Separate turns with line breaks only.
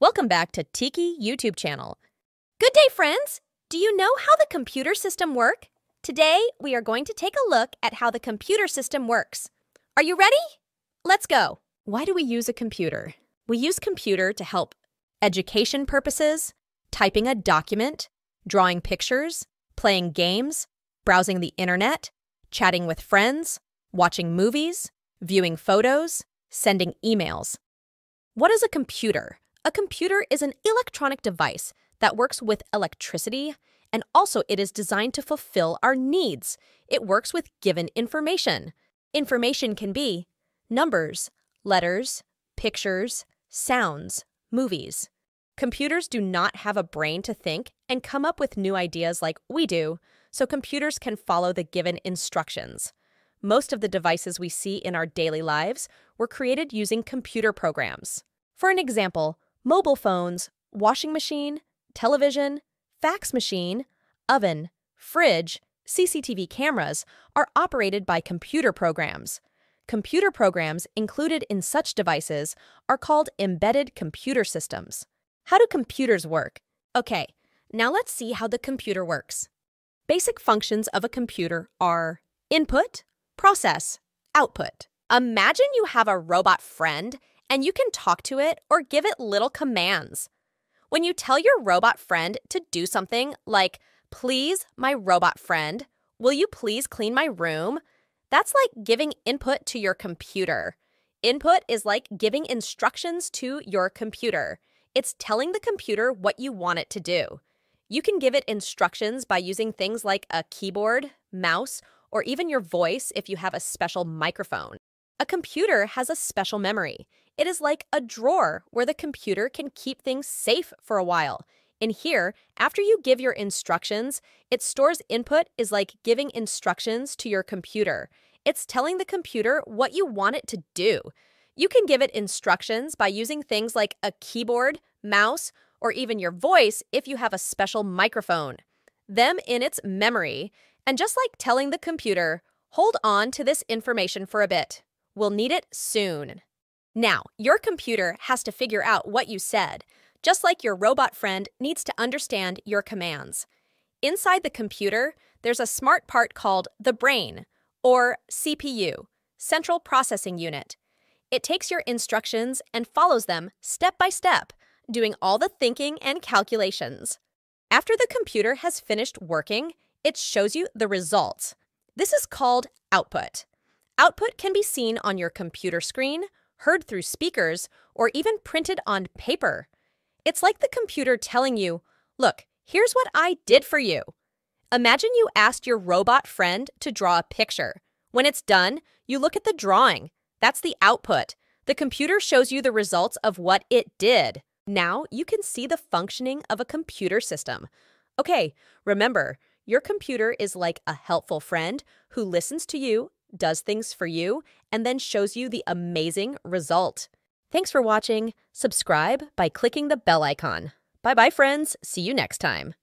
Welcome back to Tiki YouTube channel. Good day, friends! Do you know how the computer system work? Today, we are going to take a look at how the computer system works. Are you ready? Let's go. Why do we use a computer? We use computer to help education purposes, typing a document, drawing pictures, playing games, browsing the internet, chatting with friends, watching movies, viewing photos, sending emails. What is a computer? A computer is an electronic device that works with electricity, and also it is designed to fulfill our needs. It works with given information. Information can be numbers, letters, pictures, sounds, movies. Computers do not have a brain to think and come up with new ideas like we do, so computers can follow the given instructions. Most of the devices we see in our daily lives were created using computer programs. For an example, mobile phones, washing machine, television, fax machine, oven, fridge, CCTV cameras are operated by computer programs. Computer programs included in such devices are called embedded computer systems. How do computers work? Okay, now let's see how the computer works. Basic functions of a computer are input, process, output. Imagine you have a robot friend and you can talk to it or give it little commands. When you tell your robot friend to do something like, please, my robot friend, will you please clean my room? That's like giving input to your computer. Input is like giving instructions to your computer. It's telling the computer what you want it to do. You can give it instructions by using things like a keyboard, mouse, or even your voice if you have a special microphone. A computer has a special memory. It is like a drawer where the computer can keep things safe for a while. In here, after you give your instructions, it stores input is like giving instructions to your computer. It's telling the computer what you want it to do. You can give it instructions by using things like a keyboard, mouse, or even your voice if you have a special microphone. Them in its memory, and just like telling the computer, hold on to this information for a bit. We'll need it soon. Now, your computer has to figure out what you said, just like your robot friend needs to understand your commands. Inside the computer, there's a smart part called the brain, or CPU, Central Processing Unit. It takes your instructions and follows them step by step, doing all the thinking and calculations. After the computer has finished working, it shows you the results. This is called output. Output can be seen on your computer screen heard through speakers, or even printed on paper. It's like the computer telling you, look, here's what I did for you. Imagine you asked your robot friend to draw a picture. When it's done, you look at the drawing. That's the output. The computer shows you the results of what it did. Now you can see the functioning of a computer system. Okay, remember, your computer is like a helpful friend who listens to you does things for you, and then shows you the amazing result. Thanks for watching. Subscribe by clicking the bell icon. Bye bye, friends. See you next time.